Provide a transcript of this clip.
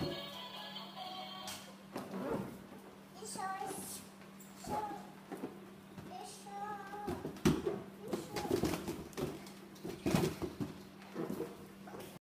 衣装